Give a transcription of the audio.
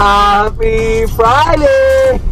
Happy Friday!